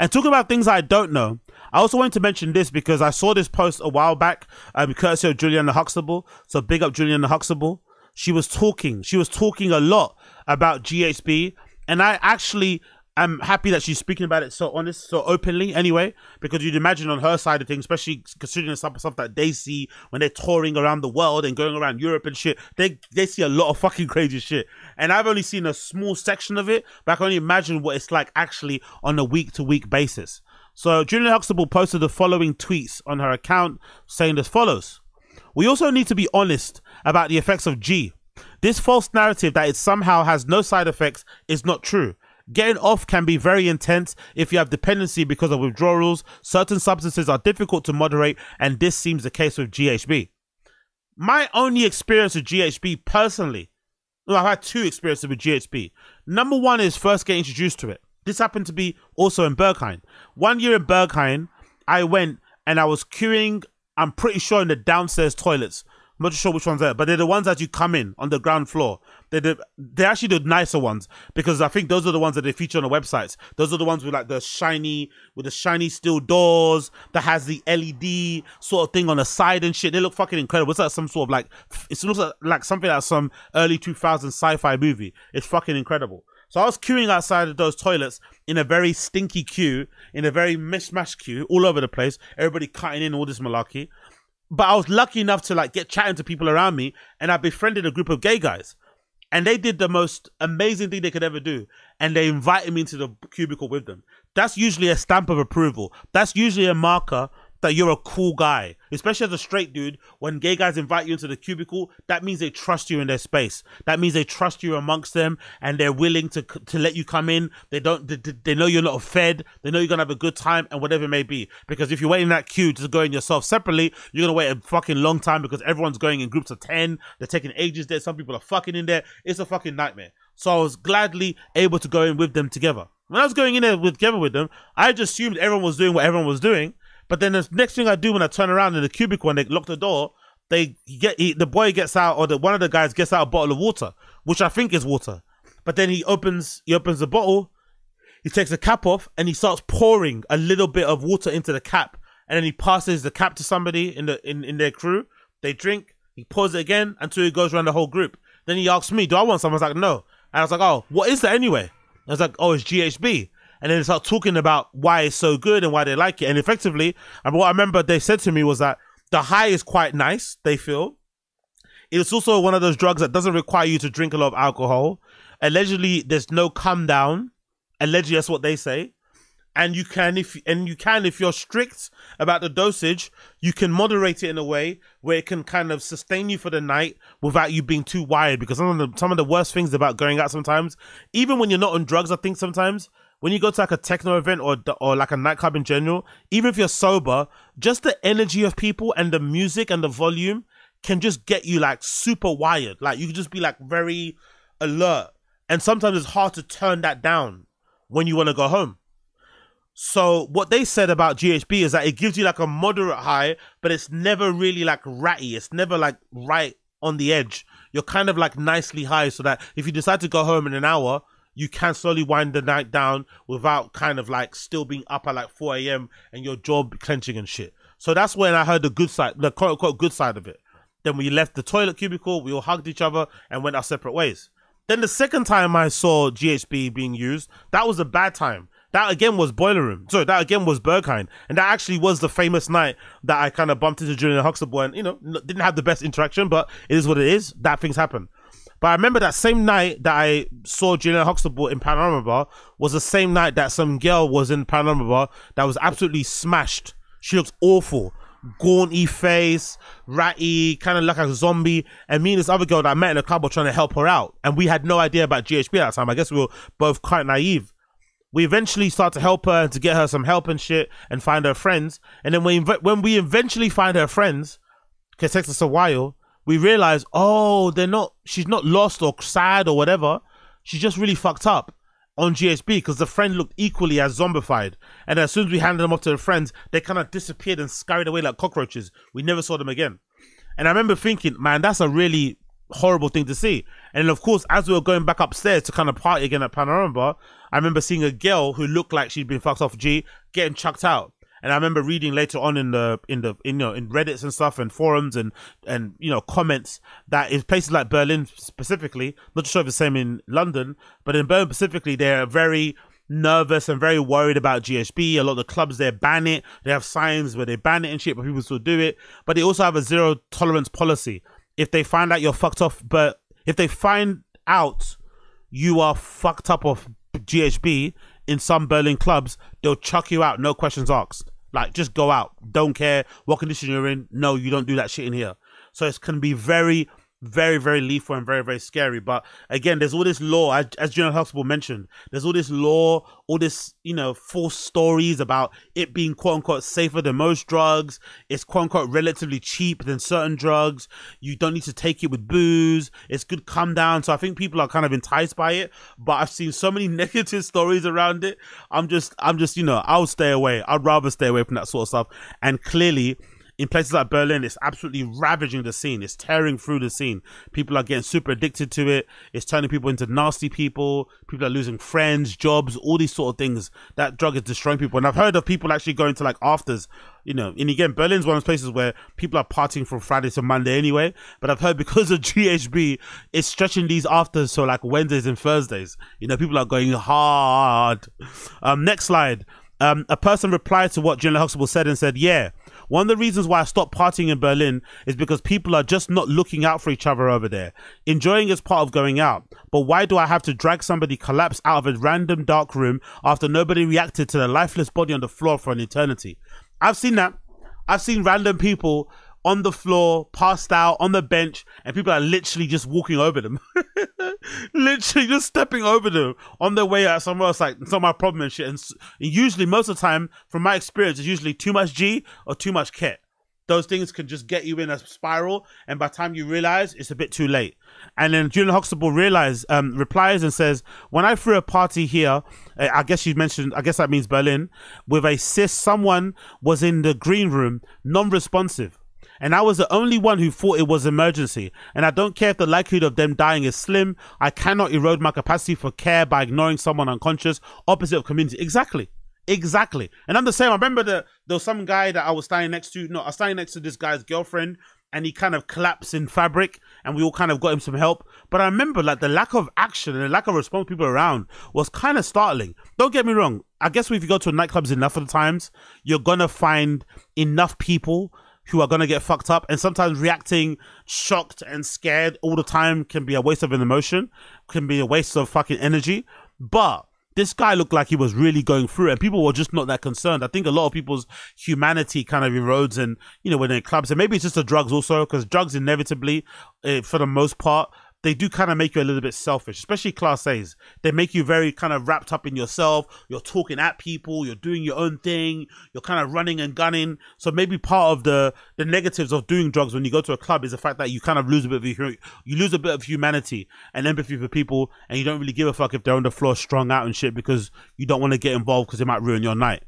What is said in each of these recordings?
And talking about things I don't know, I also wanted to mention this because I saw this post a while back, um, courtesy of Juliana Huxtable. So big up Juliana Huxtable. She was talking, she was talking a lot about GHB, and I actually I'm happy that she's speaking about it so honest, so openly. Anyway, because you'd imagine on her side of things, especially considering some stuff that they see when they're touring around the world and going around Europe and shit, they they see a lot of fucking crazy shit. And I've only seen a small section of it, but I can only imagine what it's like actually on a week to week basis. So Juliana Huxtable posted the following tweets on her account saying as follows. We also need to be honest about the effects of G. This false narrative that it somehow has no side effects is not true. Getting off can be very intense if you have dependency because of withdrawals. Certain substances are difficult to moderate, and this seems the case with GHB. My only experience with GHB personally, well, I've had two experiences with GHB. Number one is first getting introduced to it. This happened to be also in Berghain. One year in Berghain, I went and I was queuing, I'm pretty sure in the downstairs toilets I'm not sure which ones are, but they're the ones that you come in on the ground floor. They're, the, they're actually the nicer ones because I think those are the ones that they feature on the websites. Those are the ones with like the shiny, with the shiny steel doors that has the LED sort of thing on the side and shit. They look fucking incredible. It's like some sort of like, it looks like, like something like some early 2000s sci-fi movie. It's fucking incredible. So I was queuing outside of those toilets in a very stinky queue, in a very mishmash queue, all over the place. Everybody cutting in all this malarkey but I was lucky enough to like get chatting to people around me, and I befriended a group of gay guys, and they did the most amazing thing they could ever do, and they invited me into the cubicle with them. That's usually a stamp of approval. That's usually a marker that you're a cool guy, especially as a straight dude. When gay guys invite you into the cubicle, that means they trust you in their space. That means they trust you amongst them, and they're willing to to let you come in. They don't. They, they know you're not a fed. They know you're gonna have a good time, and whatever it may be. Because if you're waiting that queue to go in yourself separately, you're gonna wait a fucking long time because everyone's going in groups of ten. They're taking ages there. Some people are fucking in there. It's a fucking nightmare. So I was gladly able to go in with them together. When I was going in there with, together with them, I just assumed everyone was doing what everyone was doing but then the next thing I do when I turn around in the cubicle and they lock the door, they get he, the boy gets out or the one of the guys gets out a bottle of water, which I think is water. But then he opens he opens the bottle, he takes the cap off and he starts pouring a little bit of water into the cap, and then he passes the cap to somebody in the in, in their crew. They drink, he pours it again until he goes around the whole group. Then he asks me, "Do I want some?" I was like, "No." And I was like, "Oh, what is that anyway?" I was like, "Oh, it's GHB." And then start talking about why it's so good and why they like it. And effectively, and what I remember they said to me was that the high is quite nice, they feel. It's also one of those drugs that doesn't require you to drink a lot of alcohol. Allegedly, there's no come down. Allegedly, that's what they say. And you can if and you can if you're strict about the dosage, you can moderate it in a way where it can kind of sustain you for the night without you being too wired. Because some of the some of the worst things about going out sometimes, even when you're not on drugs, I think sometimes when you go to like a techno event or or like a nightclub in general, even if you're sober, just the energy of people and the music and the volume can just get you like super wired. Like you can just be like very alert, and sometimes it's hard to turn that down when you want to go home. So what they said about GHB is that it gives you like a moderate high, but it's never really like ratty. It's never like right on the edge. You're kind of like nicely high, so that if you decide to go home in an hour, you can slowly wind the night down without kind of like still being up at like 4 a.m. and your jaw clenching and shit. So that's when I heard the good side, the quote unquote good side of it. Then we left the toilet cubicle, we all hugged each other and went our separate ways. Then the second time I saw GHB being used, that was a bad time. That again was Boiler Room. Sorry, that again was Berghain. And that actually was the famous night that I kind of bumped into Juliana Huxtable and, you know, didn't have the best interaction, but it is what it is. That things happen. But I remember that same night that I saw Juliana Huxtable in Panorama Bar was the same night that some girl was in Panorama Bar that was absolutely smashed. She looks awful. Gaunty face, ratty, kind of like a zombie. And me and this other girl that I met in the club were trying to help her out. And we had no idea about GHB at that time. I guess we were both quite naive. We eventually start to help her and to get her some help and shit and find her friends. And then when, when we eventually find her friends, because it takes us a while, we realize, oh, they're not, she's not lost or sad or whatever. She's just really fucked up on GHB because the friend looked equally as zombified. And as soon as we handed them off to the friends, they kind of disappeared and scurried away like cockroaches. We never saw them again. And I remember thinking, man, that's a really horrible thing to see. And of course, as we were going back upstairs to kind of party again at Panorama I remember seeing a girl who looked like she'd been fucked off G getting chucked out. And I remember reading later on in the in the in, you know in Reddits and stuff and forums and and you know comments that in places like Berlin specifically, not sure if the same in London, but in Berlin specifically, they're very nervous and very worried about GHB. A lot of the clubs there ban it. They have signs where they ban it and shit, but people still do it. But they also have a zero tolerance policy. If they find out you're fucked off, but if they find out you are fucked up of GHB in some Berlin clubs, they'll chuck you out, no questions asked. Like, just go out. Don't care what condition you're in. No, you don't do that shit in here. So it can be very very, very lethal and very, very scary. But again, there's all this law, as, Juliana Huxtable mentioned, there's all this law, all this, you know, false stories about it being quote unquote safer than most drugs. It's quote unquote relatively cheap than certain drugs. You don't need to take it with booze. It's good come down. So I think people are kind of enticed by it. But I've seen so many negative stories around it. I'm just, I'm just, you know, I'll stay away. I'd rather stay away from that sort of stuff. And clearly, in places like Berlin, it's absolutely ravaging the scene. It's tearing through the scene. People are getting super addicted to it. It's turning people into nasty people. People are losing friends, jobs, all these sort of things. That drug is destroying people. And I've heard of people actually going to like afters, you know, and again, Berlin's one of those places where people are partying from Friday to Monday anyway. But I've heard because of GHB, it's stretching these afters so like Wednesdays and Thursdays. You know, people are going hard. Um, next slide. Um, a person replied to what Juliana Huxtable said and said, yeah, one of the reasons why I stopped partying in Berlin is because people are just not looking out for each other over there. Enjoying is part of going out. But why do I have to drag somebody collapse out of a random dark room after nobody reacted to the lifeless body on the floor for an eternity? I've seen that. I've seen random people on the floor, passed out on the bench, and people are literally just walking over them. literally just stepping over them on their way out somewhere else. Like, it's not my problem and shit. And usually, most of the time, from my experience, it's usually too much G or too much kit. Those things can just get you in a spiral, and by the time you realize, it's a bit too late. And then Juliana Huxtable realize, um, replies and says, "When I threw a party here, uh, I guess you mentioned, I guess that means Berlin, with a cis, someone was in the green room, non-responsive and I was the only one who thought it was emergency. And I don't care if the likelihood of them dying is slim. I cannot erode my capacity for care by ignoring someone unconscious, opposite of community. Exactly. Exactly. And I'm the same. I remember that there was some guy that I was standing next to. No, I was standing next to this guy's girlfriend and he kind of collapsed in fabric and we all kind of got him some help. But I remember like the lack of action and the lack of response people around was kind of startling. Don't get me wrong. I guess if you go to nightclubs enough of the times, you're to find enough people who are going to get fucked up. And sometimes reacting shocked and scared all the time can be a waste of an emotion, can be a waste of fucking energy. But this guy looked like he was really going through it and people were just not that concerned. I think a lot of people's humanity kind of erodes and, you know, when they're in clubs and maybe it's just the drugs also because drugs inevitably, uh, for the most part, they do kind of make you a little bit selfish, especially class A's. They make you very kind of wrapped up in yourself. You're talking at people. You're doing your own thing. You're kind of running and gunning. So maybe part of the the negatives of doing drugs when you go to a club is the fact that you kind of lose a bit of you lose a bit of humanity and empathy for people, and you don't really give a fuck if they're on the floor strung out and shit because you don't want to get involved because it might ruin your night.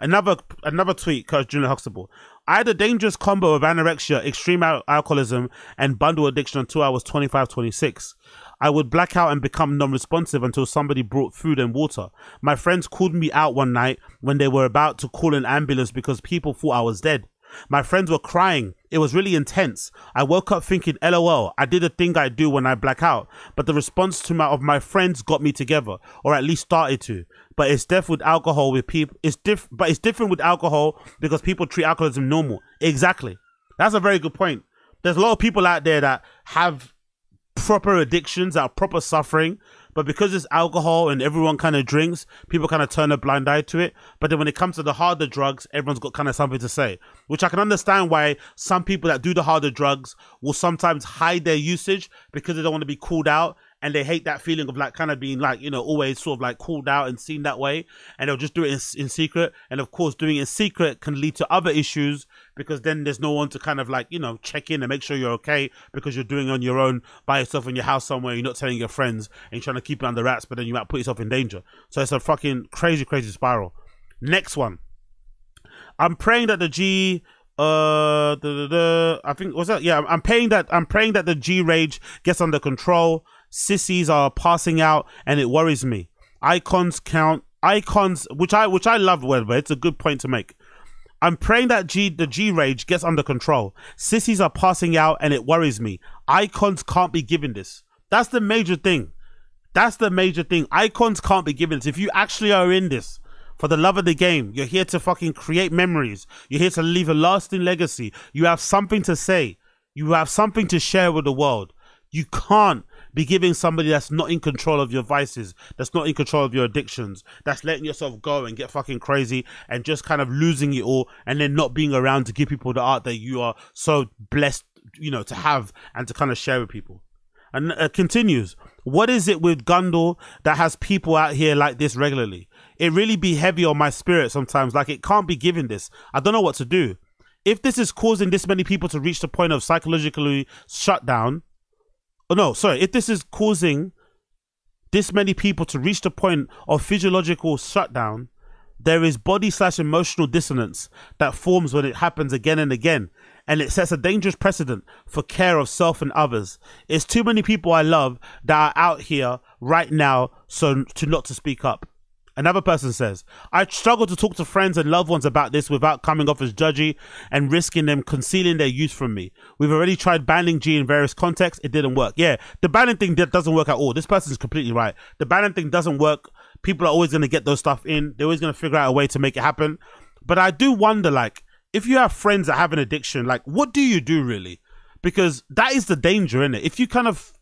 Another another tweet, Coach Juliana Huxtable. I had a dangerous combo of anorexia, extreme al- alcoholism, and bundle addiction until I was 25, 26. I would black out and become non-responsive until somebody brought food and water. My friends called me out one night when they were about to call an ambulance because people thought I was dead. My friends were crying. It was really intense. I woke up thinking, LOL, I did a thing I do when I black out. But the response to my of my friends got me together, or at least started to. But it's different with alcohol with people. It's diff, but it's different with alcohol because people treat alcoholism normal. Exactly. That's a very good point. There's a lot of people out there that have proper addictions, that are proper suffering, but because it's alcohol and everyone kind of drinks, people kind of turn a blind eye to it. But then when it comes to the harder drugs, everyone's got kind of something to say, which I can understand why some people that do the harder drugs will sometimes hide their usage because they don't want to be called out and they hate that feeling of like kind of being like you know always sort of like called out and seen that way and they'll just do it in, in secret and of course doing it in secret can lead to other issues because then there's no one to kind of like you know check in and make sure you're okay because you're doing on your own by yourself in your house somewhere you're not telling your friends and you're trying to keep it under wraps but then you might put yourself in danger so it's a fucking crazy crazy spiral next one i'm praying that the g Uh, da, da, da, I think was that yeah. I'm paying that. I'm praying that the G rage gets under control. Sissies are passing out, and it worries me. Icons count icons, which I which I love. Whatever, it's a good point to make. I'm praying that G the G rage gets under control. Sissies are passing out, and it worries me. Icons can't be given this. That's the major thing. That's the major thing. Icons can't be given this. If you actually are in this for the love of the game, you're here to fucking create memories. You're here to leave a lasting legacy. You have something to say. You have something to share with the world. You can't be giving somebody that's not in control of your vices, that's not in control of your addictions, that's letting yourself go and get fucking crazy and just kind of losing it all and then not being around to give people the art that you are so blessed, you know, to have and to kind of share with people. And uh, continues, what is it with Gundle that has people out here like this regularly? It really be heavy on my spirit sometimes. Like it can't be given this. I don't know what to do. If this is causing this many people to reach the point of psychologically shutdown, oh no, sorry, if this is causing this many people to reach the point of physiological shutdown, there is body slash emotional dissonance that forms when it happens again and again, and it sets a dangerous precedent for care of self and others. It's too many people I love that are out here right now, so to not to speak up. Another person says, I struggle to talk to friends and loved ones about this without coming off as judgy and risking them concealing their use from me. We've already tried banning G in various contexts. It didn't work. Yeah, the banning thing doesn't work at all. This person is completely right. The banning thing doesn't work. People are always going to get those stuff in. They're always going to figure out a way to make it happen. But I do wonder, like, if you have friends that have an addiction, like, what do you do really? Because that is the danger in it. If you kind of,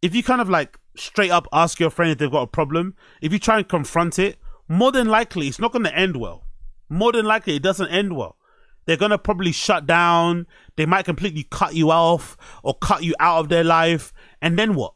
if you kind of like straight up ask your friend if they've got a problem, if you try and confront it, more than likely it's not going to end well. More than likely it doesn't end well. They're going to probably shut down. They might completely cut you off or cut you out of their life. And then what?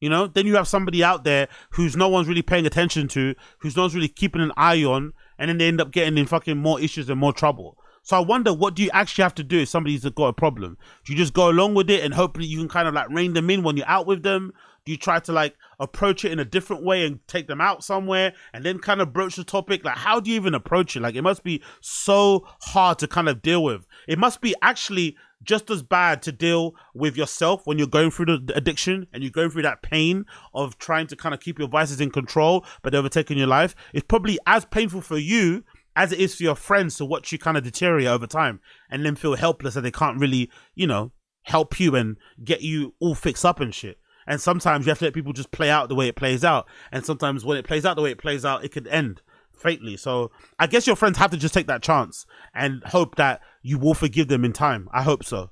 You know, then you have somebody out there who's no one's really paying attention to, who's no one's really keeping an eye on, and then they end up getting in fucking more issues and more trouble. So I wonder, what do you actually have to do if somebody's got a problem? Do you just go along with it and hopefully you can kind of like rein them in when you're out with them? Do you try to like approach it in a different way and take them out somewhere and then kind of broach the topic? Like, how do you even approach it? Like, it must be so hard to kind of deal with. It must be actually just as bad to deal with yourself when you're going through the addiction and you're going through that pain of trying to kind of keep your vices in control but overtaking your life. It's probably as painful for you as it is for your friends to watch you kind of deteriorate over time and then feel helpless that they can't really, you know, help you and get you all fixed up and shit. And sometimes you have to let people just play out the way it plays out. And sometimes when it plays out the way it plays out, it could end fatally. So I guess your friends have to just take that chance and hope that you will forgive them in time. I hope so.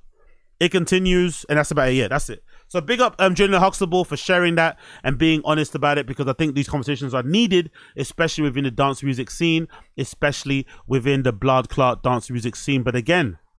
It continues, and that's about it. Yeah, that's it. So big up um, Juliana Huxtable for sharing that and being honest about it because I think these conversations are needed, especially within the dance music scene, especially within the blood dance music scene. But again,